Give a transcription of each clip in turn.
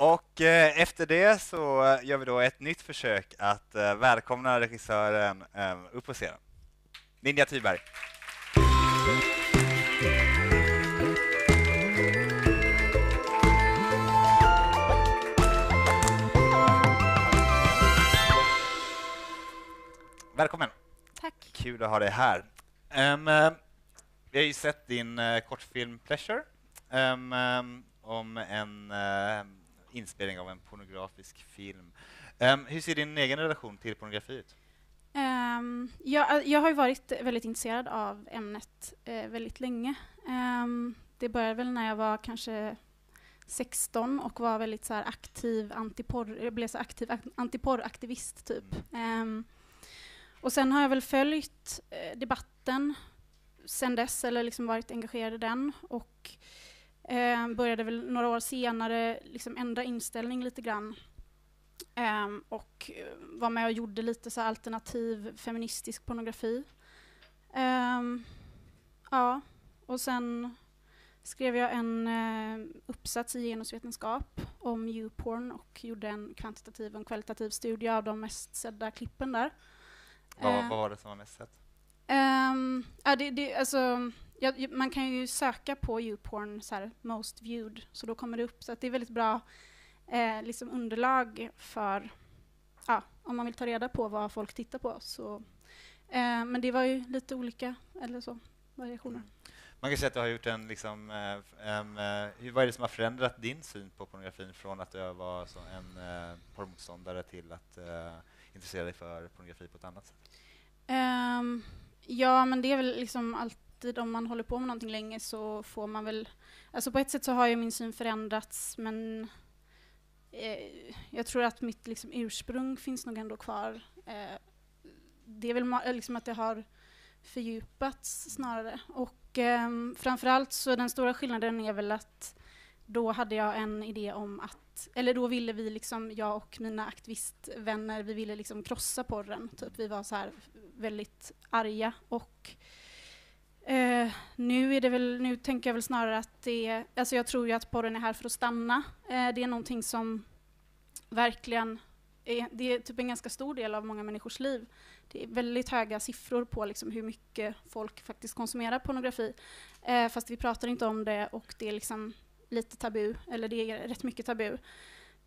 Och eh, efter det så eh, gör vi då ett nytt försök att eh, välkomna regissören eh, upp på scenen. Ninja Thyberg. Välkommen! Tack. Kul att ha dig här. Um, vi har ju sett din uh, kortfilm Pleasure um, um, om en uh, inspelning av en pornografisk film. hur ser din egen relation till pornografi ut? Um, jag, jag har varit väldigt intresserad av ämnet uh, väldigt länge. Um, det började väl när jag var kanske 16 och var väldigt så aktiv antiporr, blev så aktiv antiporraktivist typ. Um, och sen har jag väl följt eh, debatten sen dess, eller liksom varit engagerad i den. Och eh, började väl några år senare liksom ändra inställning lite grann. Eh, och var med och gjorde lite så alternativ feministisk pornografi. Ehm, ja, och sen skrev jag en uh, uppsats i genusvetenskap om YouPorn och gjorde en kvantitativ och en kvalitativ studie av de mest sedda klippen där. Vad, vad var det som var mest sett? Um, ja, det, det, alltså, ja, man kan ju söka på YouPorn, så här, most viewed, så då kommer det upp. Så det är väldigt bra eh, liksom underlag för, ja, om man vill ta reda på vad folk tittar på. Så, eh, men det var ju lite olika, eller så, variationer. Man kan säga att du har gjort en, liksom, eh, um, vad är det som har förändrat din syn på pornografin från att du var en uh, porrmotståndare till att uh, intressera dig för pornografi på ett annat sätt? Um, ja, men det är väl liksom alltid om man håller på med någonting länge så får man väl... Alltså på ett sätt så har ju min syn förändrats, men eh, jag tror att mitt liksom, ursprung finns nog ändå kvar. Eh, det är väl liksom att det har fördjupats snarare. Och eh, framförallt så den stora skillnaden är väl att då hade jag en idé om att, eller då ville vi liksom, jag och mina aktivistvänner, vi ville liksom krossa porren. Typ. Vi var så här väldigt arga och eh, nu är det väl, nu tänker jag väl snarare att det är, alltså jag tror ju att porren är här för att stanna. Eh, det är någonting som verkligen är, det är typ en ganska stor del av många människors liv. Det är väldigt höga siffror på liksom hur mycket folk faktiskt konsumerar pornografi. Eh, fast vi pratar inte om det och det är liksom lite tabu, eller det är rätt mycket tabu.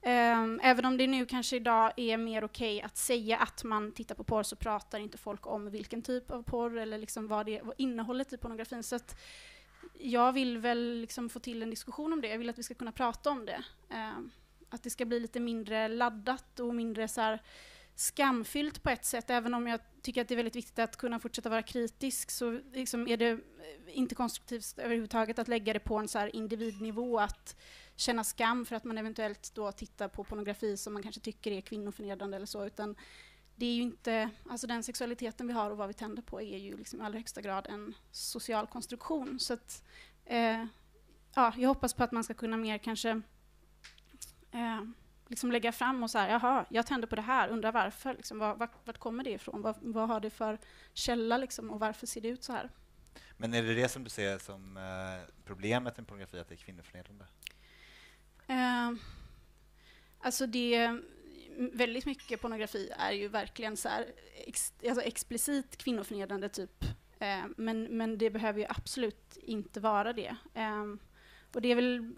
Um, även om det nu kanske idag är mer okej okay att säga att man tittar på porr så pratar inte folk om vilken typ av porr eller liksom vad, det, vad innehållet i pornografin. Så att jag vill väl liksom få till en diskussion om det. Jag vill att vi ska kunna prata om det. Um, att det ska bli lite mindre laddat och mindre så här, skamfyllt på ett sätt. Även om jag tycker att det är väldigt viktigt att kunna fortsätta vara kritisk så liksom är det eh, inte konstruktivt överhuvudtaget att lägga det på en så här individnivå. Att känna skam för att man eventuellt då tittar på pornografi som man kanske tycker är kvinnoförnedrande eller så, utan det är ju inte, alltså den sexualiteten vi har och vad vi tänder på är ju liksom i allra högsta grad en social konstruktion. Så att, eh, ja, jag hoppas på att man ska kunna mer kanske eh, liksom lägga fram och så här, jaha, jag tänder på det här, undrar varför, liksom, var, vart, vart kommer det ifrån, vad, vad har det för källa liksom, och varför ser det ut så här? Men är det det som du ser som eh, problemet med pornografi, att det är kvinnoförnedrande? Eh, alltså det, väldigt mycket pornografi är ju verkligen så här, ex, alltså explicit kvinnoförnedrande typ. Eh, men, men det behöver ju absolut inte vara det. Eh, och det är väl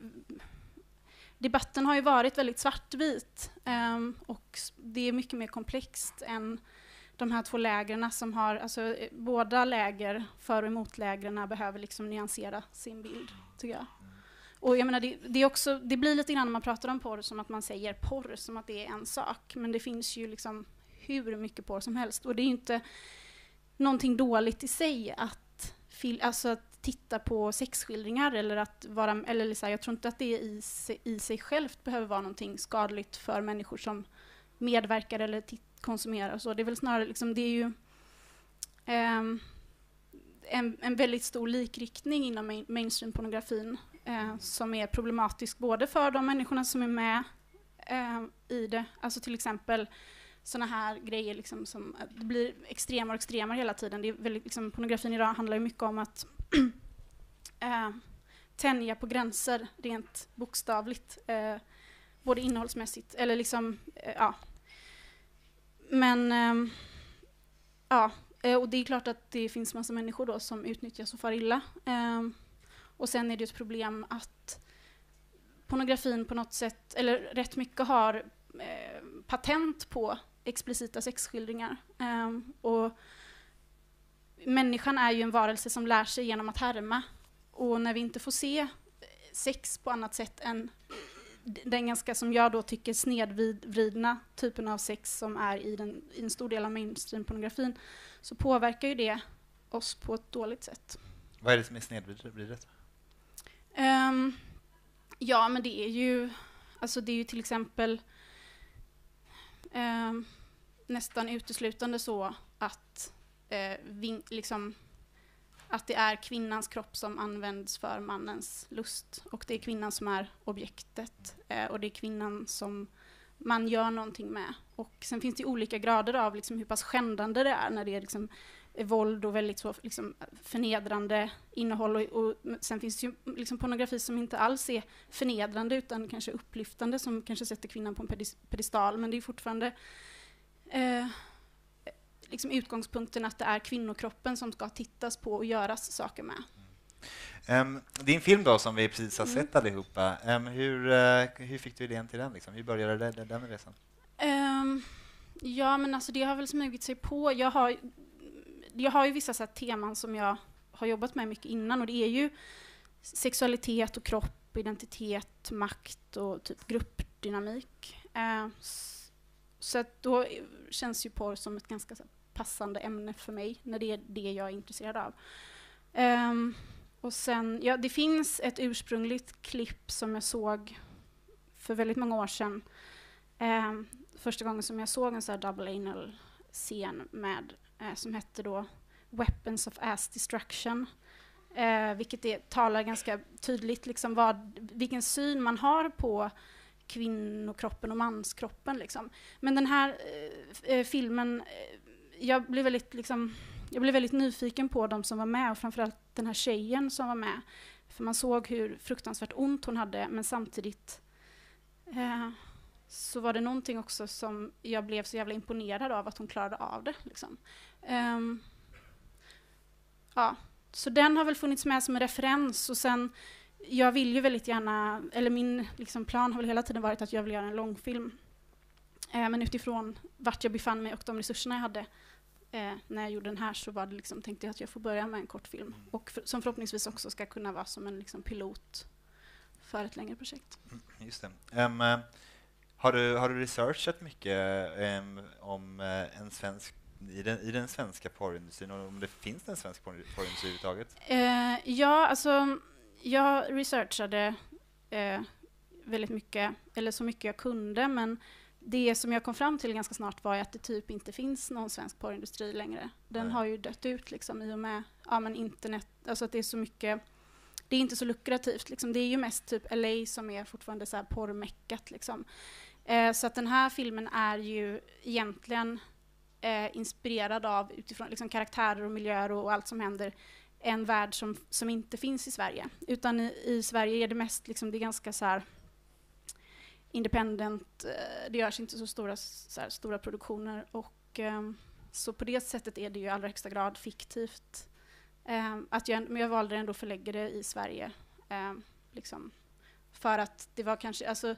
debatten har ju varit väldigt svartvit um, och det är mycket mer komplext än de här två lägren som har, alltså eh, båda läger, för och emotlägren, behöver liksom nyansera sin bild, tycker jag. Och jag menar, det, det, är också, det blir lite grann när man pratar om porr som att man säger porr som att det är en sak. Men det finns ju liksom hur mycket porr som helst. Och det är ju inte någonting dåligt i sig att, alltså att titta på sexskildringar eller att vara, eller så här, jag tror inte att det i sig, i sig självt behöver vara någonting skadligt för människor som medverkar eller konsumerar. Så det är väl snarare, liksom, det är ju um, en, en väldigt stor likriktning inom mainstream-pornografin eh, som är problematisk både för de människorna som är med eh, i det, alltså till exempel sådana här grejer liksom som eh, det blir extremare och extremare hela tiden. Det är väldigt, liksom, pornografin idag handlar ju mycket om att eh, tänja på gränser rent bokstavligt. eh, både innehållsmässigt, eller liksom, eh, ja. Men, ehm, eh, ja, och det är klart att det finns massa människor då som utnyttjas och far illa. Ehm, och sen är det ett problem att pornografin på något sätt, eller rätt mycket har eh, patent på explicita sexskildringar. Um, och människan är ju en varelse som lär sig genom att härma. Och när vi inte får se eh, sex på annat sätt än den ganska, som jag då tycker, snedvridna typen av sex som är i, den, i en stor del av mainstream-pornografin, så påverkar ju det oss på ett dåligt sätt. Vad är det som är snedvridet? Um, ja, men det är ju, alltså det är ju till exempel um, nästan uteslutande så att, uh, vin, liksom, att det är kvinnans kropp som används för mannens lust. Och det är kvinnan som är objektet. Uh, och det är kvinnan som man gör någonting med. Och sen finns det olika grader av liksom hur pass skändande det är när det är liksom våld och väldigt så liksom förnedrande innehåll. Och, och sen finns det ju liksom pornografi som inte alls är förnedrande utan kanske upplyftande som kanske sätter kvinnan på en pedestal. Men det är fortfarande eh, liksom utgångspunkten att det är kvinnokroppen som ska tittas på och göras saker med. Um, din film då, som vi precis har mm. sett allihopa, um, hur, uh, hur fick du idén till den? Liksom? Hur började den, den resan? Um, ja, men alltså det har väl smugit sig på. Jag har, jag har ju vissa så teman som jag har jobbat med mycket innan och det är ju sexualitet och kropp, identitet, makt och typ gruppdynamik. Eh, så att då känns ju porr som ett ganska så, passande ämne för mig, när det är det jag är intresserad av. Um, och sen, ja, det finns ett ursprungligt klipp som jag såg för väldigt många år sedan. Um, första gången som jag såg en så här double anal-scen med, eh, som hette då Weapons of Ass Destruction. Eh, vilket är, talar ganska tydligt liksom vad, vilken syn man har på kvinnokroppen och manskroppen. Liksom. Men den här eh, eh filmen, eh, jag blev, väldigt, liksom, jag blev väldigt nyfiken på de som var med och framförallt den här tjejen som var med. För man såg hur fruktansvärt ont hon hade men samtidigt eh, så var det någonting också som jag blev så jävla imponerad av att hon klarade av det. Liksom. Um, ja, så den har väl funnits med som en referens och sen jag vill ju väldigt gärna, eller min liksom, plan har väl hela tiden varit att jag vill göra en långfilm. Eh, men utifrån vart jag befann mig och de resurserna jag hade eh, när jag gjorde den här så var det liksom, tänkte jag att jag får börja med en kortfilm. Och för, som förhoppningsvis också ska kunna vara som en liksom, pilot för ett längre projekt. Mm, just det. Um, har, du, har du researchat mycket um, om eh, en svensk i den, i den svenska porrindustrin och om det finns en svensk porrindustri överhuvudtaget? Uh, ja, alltså jag researchade eh, väldigt mycket, eller så mycket jag kunde, men det som jag kom fram till ganska snart var att det typ inte finns någon svensk porrindustri längre. Den Nej. har ju dött ut liksom i och med ja, men internet, alltså att det är så mycket det är inte så lukrativt. Liksom. Det är ju mest typ LA som är fortfarande så här porrmeckat. Liksom. Eh, så att den här filmen är ju egentligen eh, inspirerad av utifrån liksom, karaktärer och miljöer och, och allt som händer en värld som, som inte finns i Sverige. Utan i, i Sverige är det mest liksom, det är ganska så här independent, eh, det görs inte så stora, så här, stora produktioner och um, så på det sättet är det ju i allra högsta grad fiktivt. Um, att jag, men jag valde ändå att förlägga det i Sverige. Um, liksom, för att det var kanske, alltså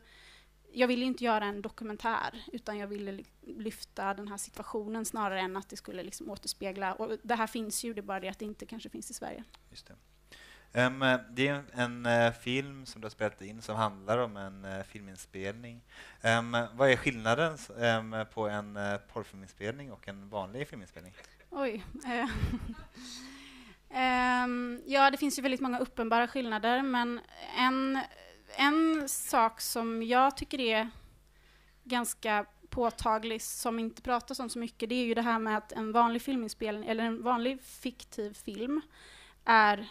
jag ville inte göra en dokumentär, utan jag ville lyfta den här situationen snarare än att det skulle liksom återspegla... Och det här finns ju, det är bara det att det inte kanske finns i Sverige. Just det. Um, det är en, uh, film som du har spelat in som handlar om en uh, filminspelning. Um, vad är skillnaden um, på en uh, porrfilminspelning och en vanlig filminspelning? Oj. ja, det finns ju väldigt många uppenbara skillnader, men en en sak som jag tycker är ganska påtaglig, som inte pratas om så mycket, det är ju det här med att en vanlig filminspelning, eller en vanlig fiktiv film, är...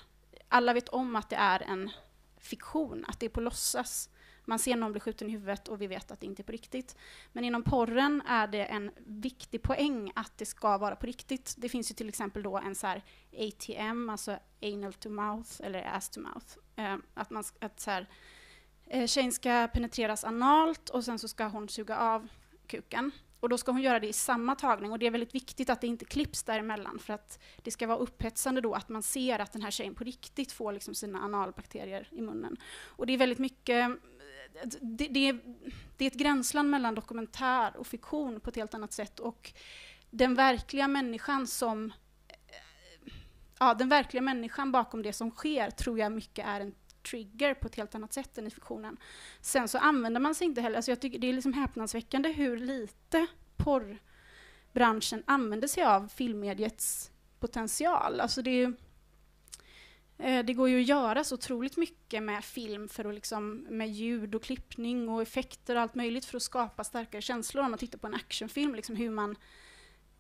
Alla vet om att det är en fiktion, att det är på låtsas. Man ser någon bli skjuten i huvudet och vi vet att det inte är på riktigt. Men inom porren är det en viktig poäng att det ska vara på riktigt. Det finns ju till exempel då en så ATM, alltså anal to mouth, eller ass to mouth. Eh, att man, att så här, eh, tjejen ska penetreras analt och sen så ska hon suga av kuken. Och då ska hon göra det i samma tagning och det är väldigt viktigt att det inte klipps däremellan för att det ska vara upphetsande då att man ser att den här tjejen på riktigt får liksom sina analbakterier i munnen. Och det är väldigt mycket det, det, är, det är ett gränsland mellan dokumentär och fiktion på ett helt annat sätt och den verkliga människan som eh, ja, den verkliga människan bakom det som sker tror jag mycket är en trigger på ett helt annat sätt än i fiktionen. Sen så använder man sig inte heller, alltså jag tycker det är liksom häpnadsväckande hur lite porrbranschen använder sig av filmmediets potential. Alltså det, är, eh, det går ju att göra så otroligt mycket med film för att liksom, med ljud och klippning och effekter och allt möjligt för att skapa starkare känslor. Om man tittar på en actionfilm, liksom hur, man,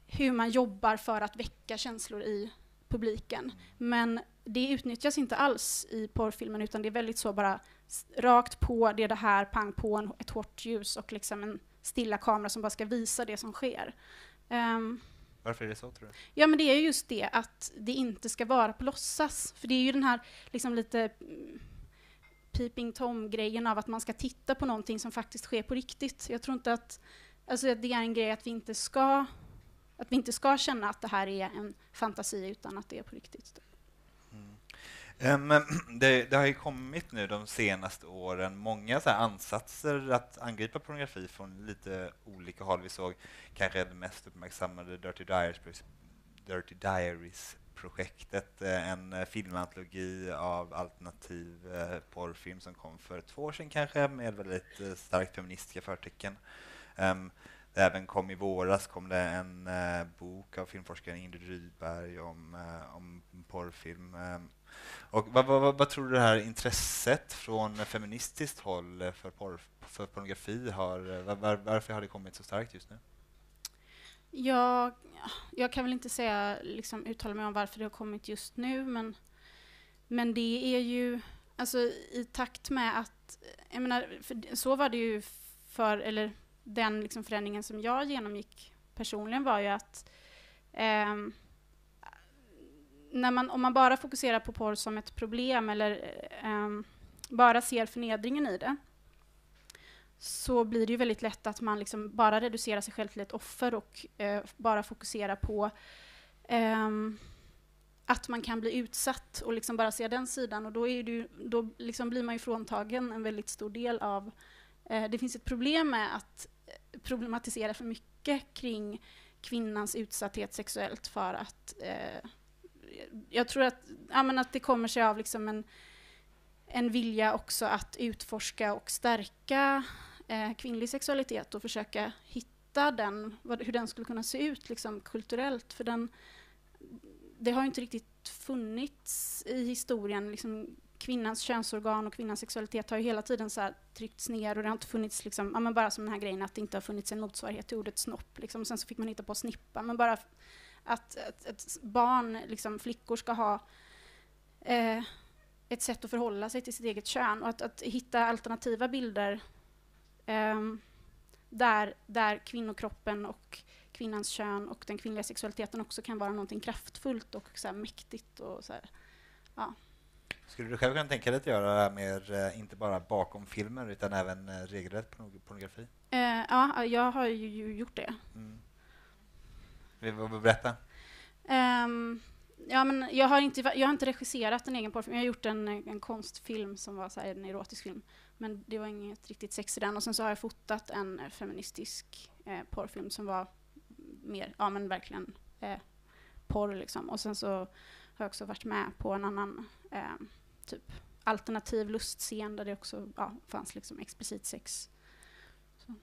hur man jobbar för att väcka känslor i publiken. Men det utnyttjas inte alls i porrfilmen utan det är väldigt så bara rakt på, det är det här, pang på, en, ett hårt ljus och liksom en stilla kamera som bara ska visa det som sker. Um, Varför är det så tror du? Ja men det är just det att det inte ska vara på låtsas. För det är ju den här liksom lite mm, peeping tom-grejen av att man ska titta på någonting som faktiskt sker på riktigt. Jag tror inte att, alltså det är en grej att vi inte ska att vi inte ska känna att det här är en fantasi utan att det är på riktigt. Mm. Um, det, det, har ju kommit nu de senaste åren många så ansatser att angripa pornografi från lite olika håll. Vi såg kanske det mest uppmärksammade Dirty Diaries, Dirty Diaries projektet, eh, en eh, filmantologi av alternativ eh, porrfilm som kom för två år sedan kanske med väldigt starkt feministiska förtecken. Um, Även kom i våras kom det en eh, bok av filmforskaren Ingrid Rydberg om, eh, om porrfilm. Eh, och vad, vad, vad, tror du det här intresset från feministiskt håll för, porr, för pornografi har, eh, var, varför har det kommit så starkt just nu? Jag, jag kan väl inte säga, liksom, uttala mig om varför det har kommit just nu, men, men det är ju alltså, i takt med att... Jag menar, så var det ju för, eller den liksom förändringen som jag genomgick personligen var ju att eh, när man, om man bara fokuserar på porr som ett problem eller eh, bara ser förnedringen i det så blir det ju väldigt lätt att man liksom bara reducerar sig själv till ett offer och eh, bara fokuserar på ehm, att man kan bli utsatt och liksom bara se den sidan. Och då, är det, då liksom blir man ju fråntagen en väldigt stor del av... Eh, det finns ett problem med att problematisera för mycket kring kvinnans utsatthet sexuellt för att eh, jag tror att, ja, att det kommer sig av liksom en, en vilja också att utforska och stärka eh, kvinnlig sexualitet och försöka hitta den, vad, hur den skulle kunna se ut liksom, kulturellt. För den, det har inte riktigt funnits i historien liksom, kvinnans könsorgan och kvinnans sexualitet har ju hela tiden så tryckts ner och det har inte funnits, liksom, ja, men bara som den här grejen att det inte har funnits en motsvarighet till ordet snopp. Liksom. Sen så fick man hitta på snippa, men bara att ett barn, liksom, flickor ska ha eh, ett sätt att förhålla sig till sitt eget kön och att, att hitta alternativa bilder eh, där, där kvinnokroppen och kvinnans kön och den kvinnliga sexualiteten också kan vara någonting kraftfullt och så här, mäktigt. Och så här, ja. Skulle du själv kunna tänka dig att göra det här mer, eh, inte bara bakom filmer, utan även eh, regelrätt pornografi? Eh, ja, jag har ju gjort det. Mm. Vill du berätta? Um, ja, men jag, har inte, jag har inte regisserat en egen porrfilm. Jag har gjort en, en konstfilm som var så här, en erotisk film. Men det var inget riktigt sex i den. Och sen så har jag fotat en feministisk eh, porrfilm som var mer, ja men verkligen eh, porr liksom. Och sen så har också varit med på en annan eh, typ alternativ lustscen där det också ja, fanns liksom explicit sex. Så.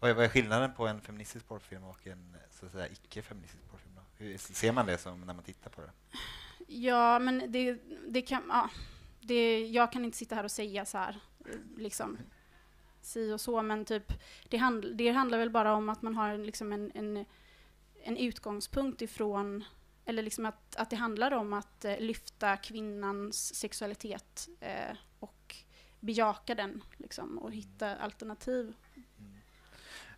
Vad är, vad är skillnaden på en feministisk porrfilm och en så att säga, icke-feministisk porrfilm? Då? Hur ser man det som när man tittar på det? Ja, men det, det kan... Ja, det, jag kan inte sitta här och säga så här, liksom, si och så, men typ, det, handl, det handlar väl bara om att man har liksom en, en, en utgångspunkt ifrån eller liksom att, att det handlar om att eh, lyfta kvinnans sexualitet eh, och bejaka den liksom, och hitta alternativ.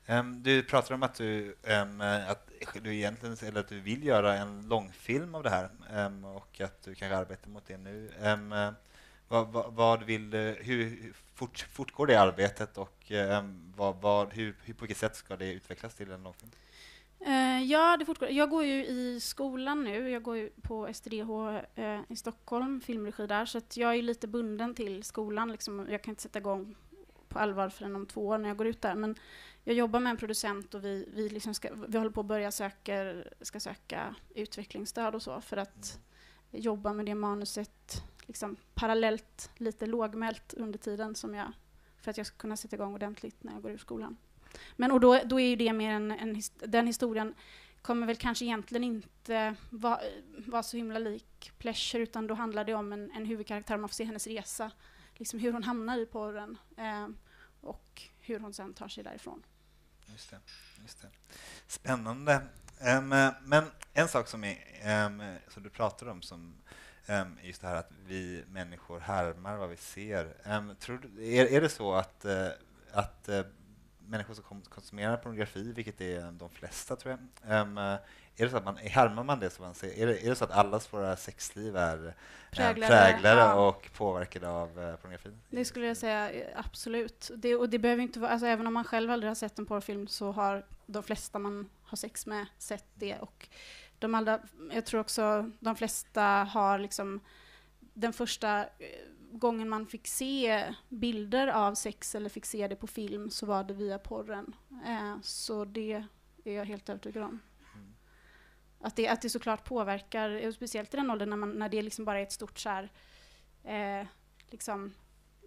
Mm. Um, du pratar om att du, um, att du egentligen eller att du vill göra en långfilm av det här um, och att du kanske arbetar mot det nu. Vad, eh, vad, vad vill hur fort, fortgår det arbetet och vad, vad, hur, hur, på vilket sätt ska det utvecklas till en långfilm? Uh, ja, det fortgår. Jag går ju i skolan nu. Jag går ju på STDH uh, eh, i Stockholm, filmregi där, så att jag är lite bunden till skolan. Liksom. Jag kan inte sätta igång på allvar förrän om två år när jag går ut där. Men jag jobbar med en producent och vi, vi, liksom ska, vi håller på att börja söka, ska söka utvecklingsstöd och så för att mm. jobba med det manuset liksom, parallellt, lite lågmält under tiden som jag, för att jag ska kunna sätta igång ordentligt när jag går ur skolan. Men och då, då är ju det mer en, en den historien kommer väl kanske egentligen inte vara var så himla lik Pleasure, utan då handlar det om en, en huvudkaraktär, man får se hennes resa, liksom hur hon hamnar i porren eh, och hur hon sen tar sig därifrån. Just det. Just det. Spännande. Um, men en sak som, är, um, som du pratar om som um, just det här att vi människor härmar vad vi ser. tror du, är, är det så att, uh, att uh, människor som konsumerar pornografi, vilket är de flesta tror jag, um, är det så att man, härmar man det som man ser? Är det, är det så att allas våra sexliv är präglade, präglade ja. och påverkade av uh, pornografi? Det skulle jag säga absolut. Det, och det behöver inte vara, alltså, även om man själv aldrig har sett en porrfilm så har de flesta man har sex med sett det. Och de allra, jag tror också de flesta har liksom den första gången man fick se bilder av sex eller fick se det på film så var det via porren. Eh, så det är jag helt övertygad om. Mm. Att, det, att det såklart påverkar, speciellt i den åldern när, man, när det liksom bara är ett stort så här, eh, liksom,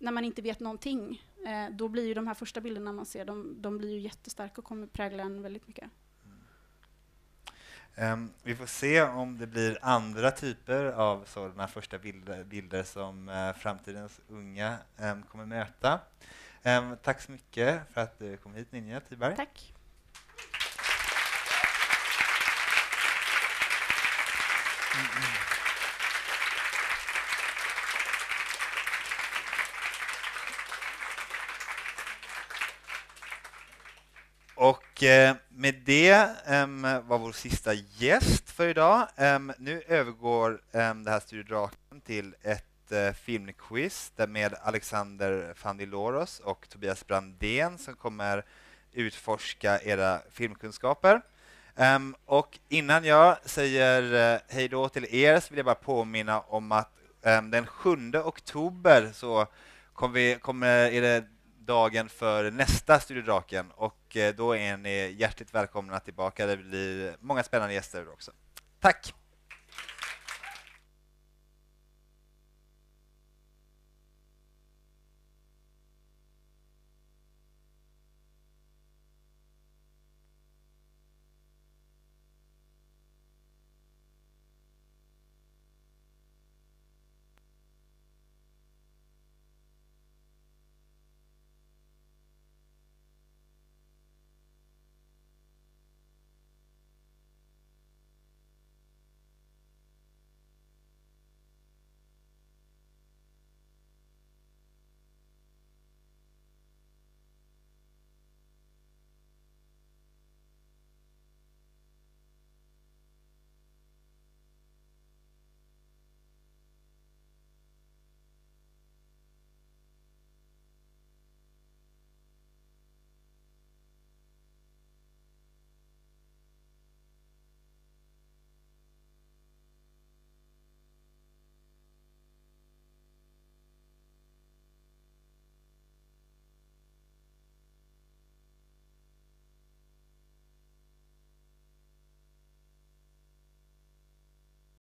när man inte vet någonting, eh, då blir ju de här första bilderna man ser, de, de blir ju jättestarka och kommer prägla en väldigt mycket. Um, vi får se om det blir andra typer av sådana första bilder, bilder som uh, framtidens unga um, kommer möta. Um, tack så mycket för att du kom hit, Ninja Tiberg. Tack. Mm -mm. Och eh, med det ehm, var vår sista gäst för idag. Ehm, nu övergår ehm, det här Studiodraken till ett eh, filmquiz med Alexander Fandiloros och Tobias Brandén som kommer utforska era filmkunskaper. Och innan jag säger eh, hej då till er så vill jag bara påminna om att den 7 oktober så kommer, vi, kommer är det dagen för nästa Studio Draken och eh, då är ni hjärtligt välkomna tillbaka. Det blir många spännande gäster också. Tack!